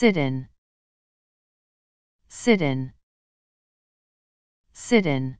sit in. Sit in. Sit in.